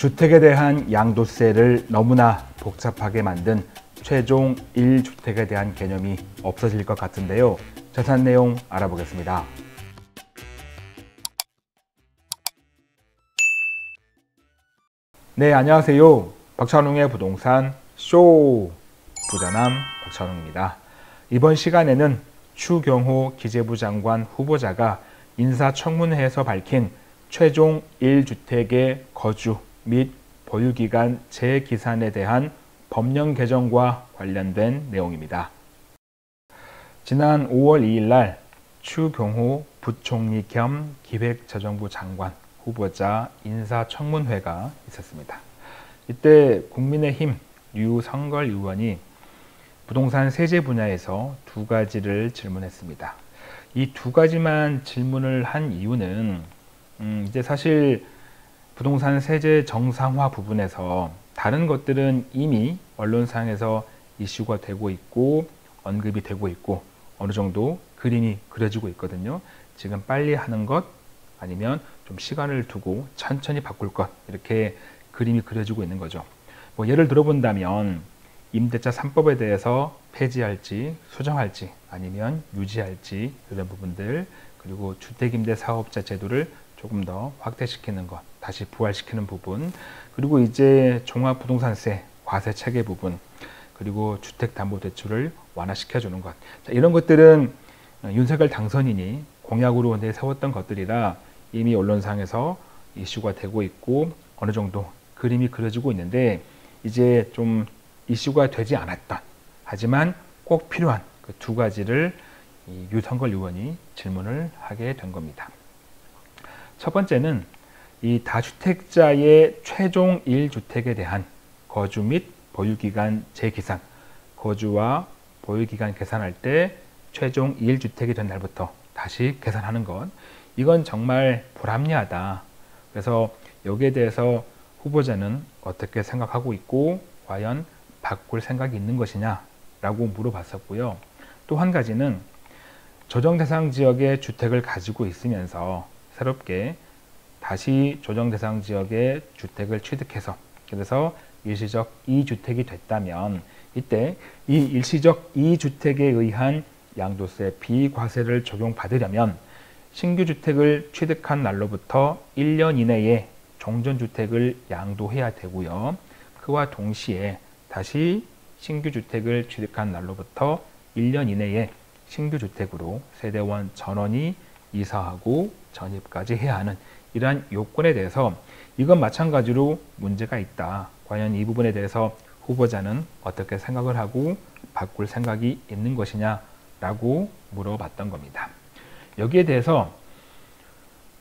주택에 대한 양도세를 너무나 복잡하게 만든 최종 1주택에 대한 개념이 없어질 것 같은데요. 자세한 내용 알아보겠습니다. 네, 안녕하세요. 박찬웅의 부동산 쇼 부자남 박찬웅입니다. 이번 시간에는 추경호 기재부 장관 후보자가 인사청문회에서 밝힌 최종 1주택의 거주 및 보유기간 재기산에 대한 법령 개정과 관련된 내용입니다. 지난 5월 2일 날 추경호 부총리 겸 기획재정부 장관 후보자 인사청문회가 있었습니다. 이때 국민의힘 류성걸 의원이 부동산 세제 분야에서 두 가지를 질문했습니다. 이 두 가지만 질문을 한 이유는 음 이제 사실 부동산 세제 정상화 부분에서 다른 것들은 이미 언론상에서 이슈가 되고 있고 언급이 되고 있고 어느 정도 그림이 그려지고 있거든요. 지금 빨리 하는 것 아니면 좀 시간을 두고 천천히 바꿀 것 이렇게 그림이 그려지고 있는 거죠. 뭐 예를 들어본다면 임대차 3법에 대해서 폐지할지 수정할지 아니면 유지할지 이런 부분들 그리고 주택임대 사업자 제도를 조금 더 확대시키는 것 다시 부활시키는 부분 그리고 이제 종합부동산세 과세 체계 부분 그리고 주택담보대출을 완화시켜주는 것 자, 이런 것들은 윤석열 당선인이 공약으로 내세웠던 것들이라 이미 언론상에서 이슈가 되고 있고 어느 정도 그림이 그려지고 있는데 이제 좀 이슈가 되지 않았던 하지만 꼭 필요한 그 두 가지를 유성걸 의원이 질문을 하게 된 겁니다. 첫 번째는 이 다주택자의 최종 1주택에 대한 거주 및 보유기간 재계산, 거주와 보유기간 계산할 때 최종 1주택이 된 날부터 다시 계산하는 것, 이건 정말 불합리하다. 그래서 여기에 대해서 후보자는 어떻게 생각하고 있고 과연 바꿀 생각이 있는 것이냐 라고 물어봤었고요. 또 한 가지는 조정 대상 지역의 주택을 가지고 있으면서 새롭게 다시 조정 대상 지역의 주택을 취득해서 그래서 일시적 2주택이 됐다면 이때 이 일시적 2주택에 의한 양도세 비과세를 적용받으려면 신규 주택을 취득한 날로부터 1년 이내에 종전주택을 양도해야 되고요. 그와 동시에 다시 신규 주택을 취득한 날로부터 1년 이내에 신규 주택으로 세대원 전원이 이사하고 전입까지 해야 하는 이러한 요건에 대해서 이건 마찬가지로 문제가 있다. 과연 이 부분에 대해서 후보자는 어떻게 생각을 하고 바꿀 생각이 있는 것이냐라고 물어봤던 겁니다. 여기에 대해서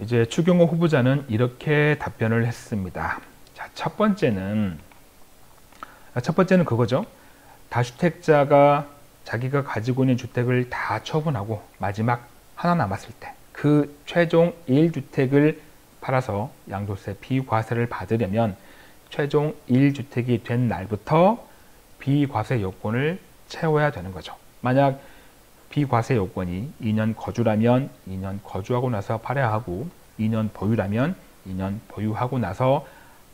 이제 추경호 후보자는 이렇게 답변을 했습니다. 자, 첫 번째는 첫 번째는 그거죠. 다주택자가 자기가 가지고 있는 주택을 다 처분하고 마지막 하나 남았을 때 그 최종 1주택을 팔아서 양도세 비과세를 받으려면 최종 1주택이 된 날부터 비과세 요건을 채워야 되는 거죠. 만약 비과세 요건이 2년 거주라면 2년 거주하고 나서 팔아야 하고 2년 보유라면 2년 보유하고 나서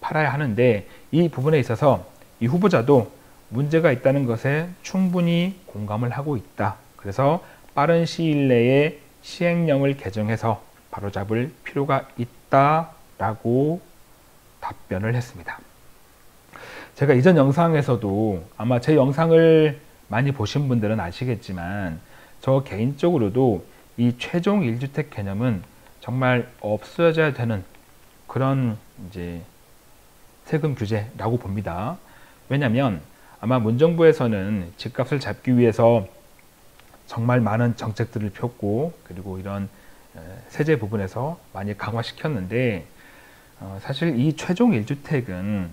팔아야 하는데 이 부분에 있어서 이 후보자도 문제가 있다는 것에 충분히 공감을 하고 있다. 그래서 빠른 시일 내에 시행령을 개정해서 바로잡을 필요가 있다라고 답변을 했습니다. 제가 이전 영상에서도 아마 제 영상을 많이 보신 분들은 아시겠지만 저 개인적으로도 이 최종 1주택 개념은 정말 없어져야 되는 그런 이제 세금 규제라고 봅니다. 왜냐하면 아마 문정부에서는 집값을 잡기 위해서 정말 많은 정책들을 폈고 그리고 이런 세제 부분에서 많이 강화시켰는데 어, 사실 이 최종 1주택은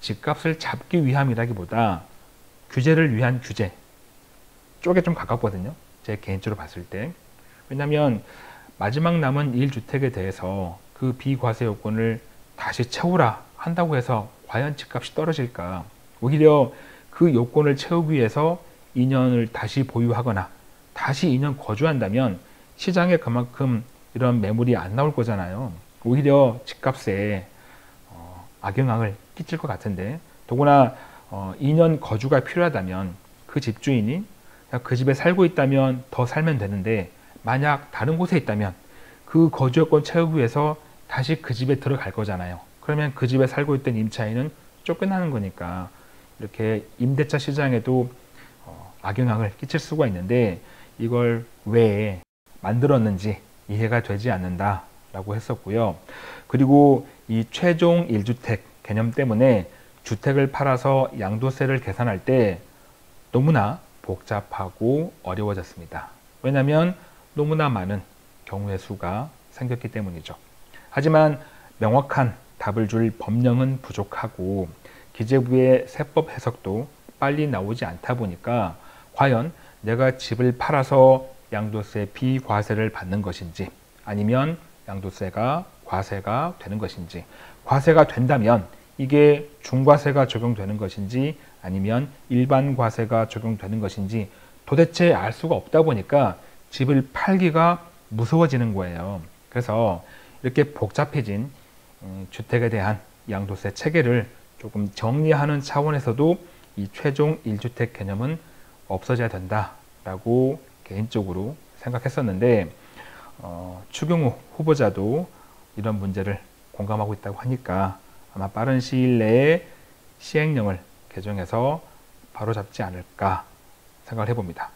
집값을 잡기 위함이라기보다 규제를 위한 규제 쪽에 좀 가깝거든요. 제 개인적으로 봤을 때. 왜냐하면 마지막 남은 1주택에 대해서 그 비과세 요건을 다시 채우라 한다고 해서 과연 집값이 떨어질까? 오히려 그 요건을 채우기 위해서 2년을 다시 보유하거나 다시 2년 거주한다면 시장에 그만큼 이런 매물이 안 나올 거잖아요. 오히려 집값에 어, 악영향을 끼칠 것 같은데 더구나 어, 2년 거주가 필요하다면 그 집주인이 그 집에 살고 있다면 더 살면 되는데 만약 다른 곳에 있다면 그 거주권 채우기 위해서 다시 그 집에 들어갈 거잖아요. 그러면 그 집에 살고 있던 임차인은 쫓겨나는 거니까 이렇게 임대차 시장에도 어, 악영향을 끼칠 수가 있는데 이걸 왜 만들었는지 이해가 되지 않는다 라고 했었고요. 그리고 이 최종 1주택 개념 때문에 주택을 팔아서 양도세를 계산할 때 너무나 복잡하고 어려워졌습니다. 왜냐하면 너무나 많은 경우의 수가 생겼기 때문이죠. 하지만 명확한 답을 줄 법령은 부족하고 기재부의 세법 해석도 빨리 나오지 않다 보니까 과연 내가 집을 팔아서 양도세 비과세를 받는 것인지 아니면 양도세가 과세가 되는 것인지 과세가 된다면 이게 중과세가 적용되는 것인지 아니면 일반 과세가 적용되는 것인지 도대체 알 수가 없다 보니까 집을 팔기가 무서워지는 거예요. 그래서 이렇게 복잡해진 음, 주택에 대한 양도세 체계를 조금 정리하는 차원에서도 이 최종 1주택 개념은 없어져야 된다라고 개인적으로 생각했었는데 어, 추경호 후보자도 이런 문제를 공감하고 있다고 하니까 아마 빠른 시일 내에 시행령을 개정해서 바로잡지 않을까 생각을 해봅니다.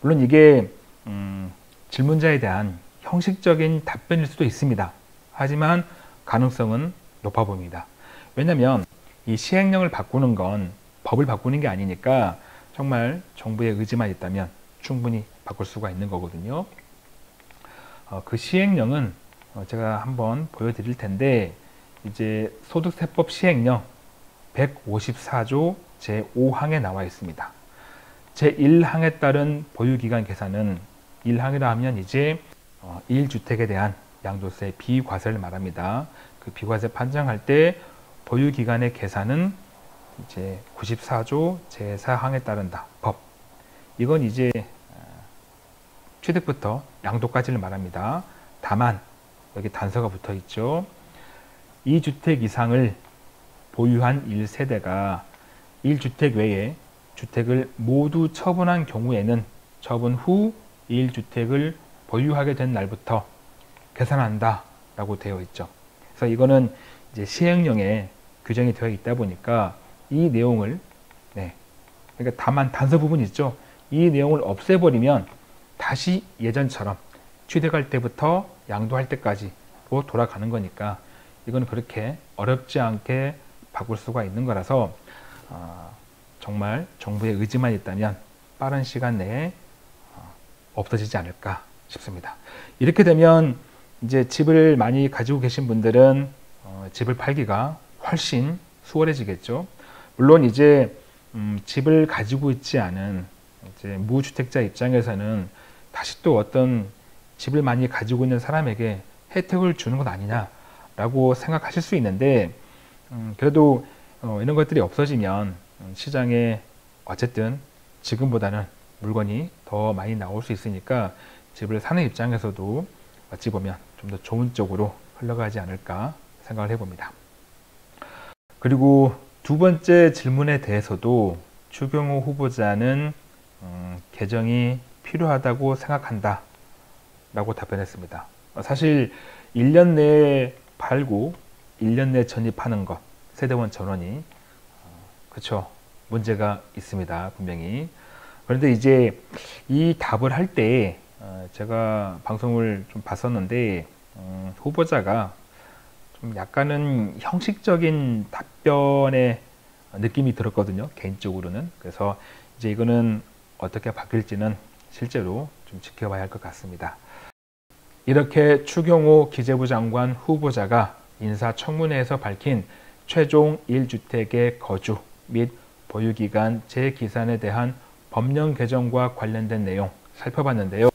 물론 이게 음, 질문자에 대한 형식적인 답변일 수도 있습니다. 하지만 가능성은 높아 보입니다. 왜냐하면 이 시행령을 바꾸는 건 법을 바꾸는 게 아니니까 정말 정부의 의지만 있다면 충분히 바꿀 수가 있는 거거든요. 어, 그 시행령은 어, 제가 한번 보여드릴 텐데 이제 소득세법 시행령 154조 제5항에 나와 있습니다. 제1항에 따른 보유기간 계산은 1항이라 하면 이제 1주택에 어, 대한 양도세 비과세를 말합니다. 그 비과세 판정할 때 보유기간의 계산은 이제 94조 제4항에 따른다. 법. 이건 이제 어, 취득부터 양도까지를 말합니다. 다만 여기 단서가 붙어 있죠. 2주택 이상을 보유한 1세대가 1주택 외에 주택을 모두 처분한 경우에는 처분 후 1주택을 보유하게 된 날부터 계산한다 라고 되어 있죠. 그래서 이거는 이제 시행령에 규정이 되어 있다 보니까 이 내용을 네. 그러니까 다만 단서 부분 있죠. 이 내용을 없애버리면 다시 예전처럼 취득할 때부터 양도할 때까지 돌아가는 거니까 이건 그렇게 어렵지 않게 바꿀 수가 있는 거라서 어, 정말 정부의 의지만 있다면 빠른 시간 내에 어, 없어지지 않을까 싶습니다. 이렇게 되면 이제 집을 많이 가지고 계신 분들은 어, 집을 팔기가 훨씬 수월해지겠죠. 물론 이제 음, 집을 가지고 있지 않은 이제 무주택자 입장에서는 다시 또 어떤 집을 많이 가지고 있는 사람에게 혜택을 주는 것 아니냐라고 생각하실 수 있는데 음, 그래도 어, 이런 것들이 없어지면 음, 시장에 어쨌든 지금보다는 물건이 더 많이 나올 수 있으니까 집을 사는 입장에서도 어찌 보면 좀 더 좋은 쪽으로 흘러가지 않을까 생각을 해봅니다. 그리고 두 번째 질문에 대해서도 추경호 후보자는 음, 개정이 필요하다고 생각한다 라고 답변했습니다. 사실 1년 내에 팔고 1년 내에 전입하는 것 세대원 전원이 어, 그렇죠 문제가 있습니다 분명히 그런데 이제 이 답을 할때 어, 제가 방송을 좀 봤었는데 음, 후보자가 좀 약간은 형식적인 답변의 느낌이 들었거든요. 개인적으로는. 그래서 이제 이거는 어떻게 바뀔지는 실제로 좀 지켜봐야 할 것 같습니다. 이렇게 추경호 기재부 장관 후보자가 인사청문회에서 밝힌 최종 1주택의 거주 및 보유기간 재기산에 대한 법령 개정과 관련된 내용 살펴봤는데요.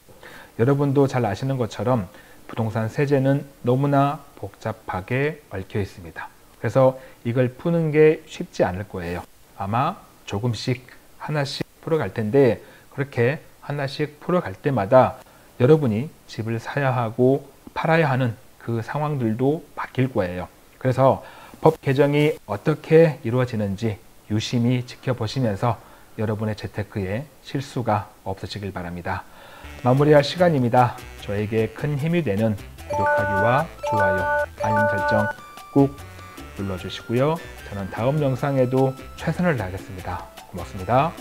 여러분도 잘 아시는 것처럼 부동산 세제는 너무나 복잡하게 얽혀 있습니다. 그래서 이걸 푸는 게 쉽지 않을 거예요. 아마 조금씩 하나씩 풀어갈 텐데 그렇게 하나씩 풀어갈 때마다 여러분이 집을 사야 하고 팔아야 하는 그 상황들도 바뀔 거예요. 그래서 법 개정이 어떻게 이루어지는지 유심히 지켜보시면서 여러분의 재테크에 실수가 없으시길 바랍니다. 마무리할 시간입니다. 저에게 큰 힘이 되는 구독하기와 좋아요, 알림 설정 꾹 눌러주시고요. 저는 다음 영상에도 최선을 다하겠습니다. 고맙습니다.